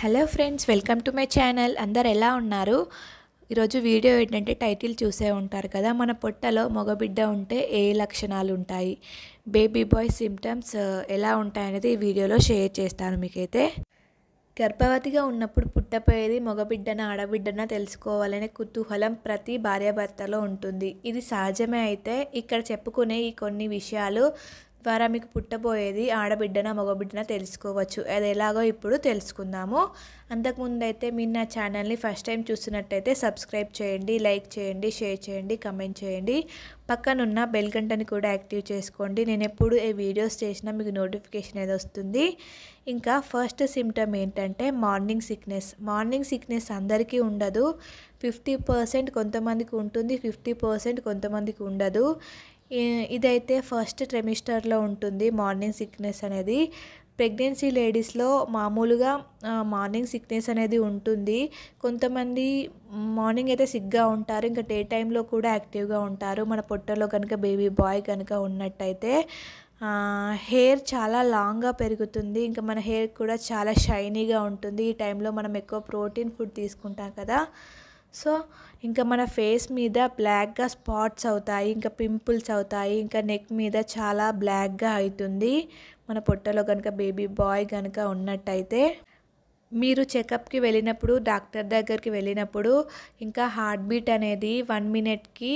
Hello friends welcome to my channel అందరు ఎలా ఉన్నారు? ఈరోజు వీడియో ఏంటంటే టైటిల్ చూసే ఉంటారు కదా. మన పొట్టలో మగబిడ్డ ఉంటే ఏ లక్షణాలు ఉంటాయి? బేబీ బాయ్ సిమ్టమ్స్ ఎలా ఉంటాయనేది ఈ వీడియోలో షేర్ చేస్తాను మీకైతే. గర్భవతిగా ఉన్నప్పుడు పుట్టపోయేది మగబిడ్డన ఆడబిడ్డన తెలుసుకోవాలనే కుతూహలం ప్రతి భార్యాభర్తలో ఉంటుంది. ఇది సహజమే అయితే ఇక్కడ చెప్పుకునే ఈ కొన్ని విషయాలు ద్వారా మీకు పుట్టబోయేది ఆడబిడ్డన మగబిడ్డన తెలుసుకోవచ్చు. అది ఎలాగో ఇప్పుడు తెలుసుకుందాము. అంతకుముందు అయితే మీరు నా ఛానల్ని ఫస్ట్ టైం చూస్తున్నట్టయితే సబ్స్క్రైబ్ చేయండి లైక్ చేయండి షేర్ చేయండి కమెంట్ చేయండి. పక్కనున్న బెల్ గంటని కూడా యాక్టివ్ చేసుకోండి. నేను ఎప్పుడు ఏ వీడియోస్ చేసినా మీకు నోటిఫికేషన్ అనేది వస్తుంది. ఇంకా ఫస్ట్ సిమ్టమ్ ఏంటంటే మార్నింగ్ సిక్నెస్. మార్నింగ్ సిక్నెస్ అందరికీ ఉండదు. ఫిఫ్టీ పర్సెంట్ కొంతమందికి ఉంటుంది ఫిఫ్టీ పర్సెంట్ కొంతమందికి ఉండదు. ఇదైతే ఫస్ట్ ట్రెమిస్టర్లో ఉంటుంది మార్నింగ్ సిక్నెస్ అనేది. ప్రెగ్నెన్సీ లేడీస్లో మామూలుగా మార్నింగ్ సిక్నెస్ అనేది ఉంటుంది. కొంతమంది మార్నింగ్ అయితే సిగ్గా ఉంటారు ఇంకా డే టైంలో కూడా యాక్టివ్గా ఉంటారు. మన పొట్టలో కనుక బేబీ బాయ్ కనుక ఉన్నట్టయితే హెయిర్ చాలా లాంగ్గా పెరుగుతుంది. ఇంకా మన హెయిర్ కూడా చాలా షైనీగా ఉంటుంది. ఈ టైంలో మనం ఎక్కువ ప్రోటీన్ ఫుడ్ తీసుకుంటాం కదా. సో ఇంకా మన ఫేస్ మీద బ్లాక్గా స్పాట్స్ అవుతాయి ఇంకా పింపుల్స్ అవుతాయి ఇంకా నెక్ మీద చాలా బ్లాక్గా అవుతుంది మన పొట్టలో కనుక బేబీ బాయ్ కనుక ఉన్నట్టయితే మీరు చెకప్కి వెళ్ళినప్పుడు డాక్టర్ దగ్గరికి వెళ్ళినప్పుడు ఇంకా హార్ట్ బీట్ అనేది వన్ మినిట్కి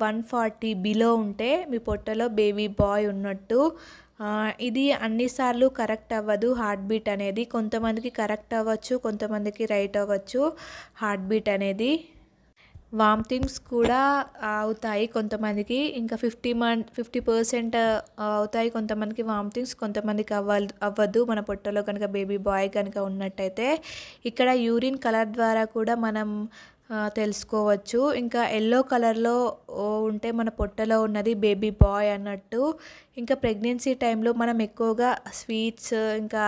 వన్ ఫార్టీ బిలో ఉంటే మీ పొట్టలో బేబీ బాయ్ ఉన్నట్టు ఇది అన్నిసార్లు కరెక్ట్ అవ్వదు హార్ట్ బీట్ అనేది. కొంతమందికి కరెక్ట్ అవ్వచ్చు కొంతమందికి రైట్ అవ్వచ్చు హార్ట్ బీట్ అనేది. వామిటింగ్స్ కూడా అవుతాయి కొంతమందికి. ఇంకా ఫిఫ్టీ మంత్ ఫిఫ్టీ పర్సెంట్ అవుతాయి కొంతమందికి వామిటింగ్స్ కొంతమందికి అవ్వాలి అవ్వదు. మన పొట్టలో కనుక బేబీ బాయ్ కనుక ఉన్నట్టయితే ఇక్కడ యూరిన్ కలర్ ద్వారా కూడా మనం తెలుసుకోవచ్చు. ఇంకా ఎల్లో కలర్లో ఉంటే మన పొట్టలో ఉన్నది బేబీ బాయ్ అన్నట్టు. ఇంకా ప్రెగ్నెన్సీ టైంలో మనం ఎక్కువగా స్వీట్స్ ఇంకా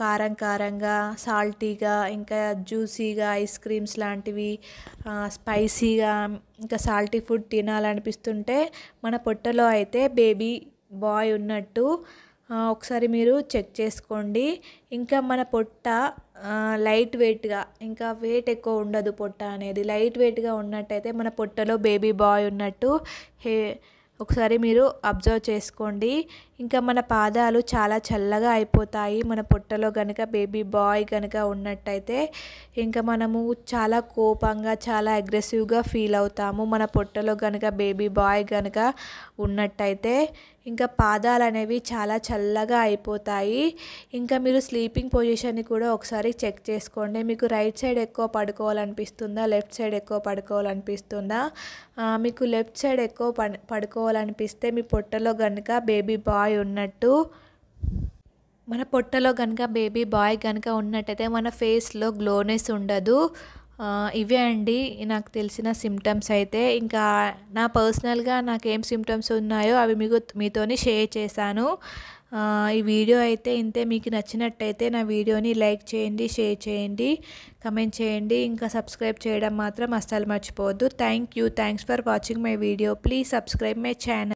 కారం కారంగా సాల్టీగా ఇంకా జ్యూసీగా ఐస్ క్రీమ్స్ లాంటివి స్పైసీగా ఇంకా సాల్టీ ఫుడ్ తినాలనిపిస్తుంటే మన పొట్టలో అయితే బేబీ బాయ్ ఉన్నట్టు. ఒకసారి మీరు చెక్ చేసుకోండి. ఇంకా మన పొట్ట లైట్ వెయిట్గా ఇంకా వెయిట్ ఎక్కువ ఉండదు పొట్ట అనేది. లైట్ వెయిట్గా ఉన్నట్టయితే మన పొట్టలో బేబీ బాయ్ ఉన్నట్టు హే ఒకసారి మీరు అబ్జర్వ్ చేసుకోండి. ఇంకా మన పాదాలు చాలా చల్లగా అయిపోతాయి. మన పొట్టలో కనుక బేబీ బాయ్ కనుక ఉన్నట్టయితే ఇంకా మనము చాలా కోపంగా చాలా అగ్రెసివ్గా ఫీల్ అవుతాము. మన పొట్టలో కనుక బేబీ బాయ్ కనుక ఉన్నట్టయితే ఇంకా పాదాలు అనేవి చాలా చల్లగా అయిపోతాయి. ఇంకా మీరు స్లీపింగ్ పొజిషన్ని కూడా ఒకసారి చెక్ చేసుకోండి. మీకు రైట్ సైడ్ ఎక్కువ పడుకోవాలనిపిస్తుందా? లెఫ్ట్ సైడ్ ఎక్కువ పడుకోవాలనిపిస్తుందా? మీకు లెఫ్ట్ సైడ్ ఎక్కువ పడుకోవాలనిపిస్తే మీ పొట్టలో కనుక బేబీ బాయ్ బాయ్ ఉన్నట్టు మన పొట్టలో కనుక బేబీ బాయ్ కనుక ఉన్నట్టయితే మన ఫేస్లో గ్లోనెస్ ఉండదు. ఇవే అండి నాకు తెలిసిన సిమ్టమ్స్ అయితే. ఇంకా నా పర్సనల్గా నాకు ఏం సిమ్టమ్స్ ఉన్నాయో అవి మీకు మీతోని షేర్ చేశాను. ఈ వీడియో అయితే ఇంతే. మీకు నచ్చినట్టయితే నా వీడియోని లైక్ చేయండి షేర్ చేయండి కమెంట్ చేయండి. ఇంకా సబ్స్క్రైబ్ చేయడం మాత్రం అస్సలు మర్చిపోవద్దు. Thank you. Thanks for watching my video. Please subscribe my channel.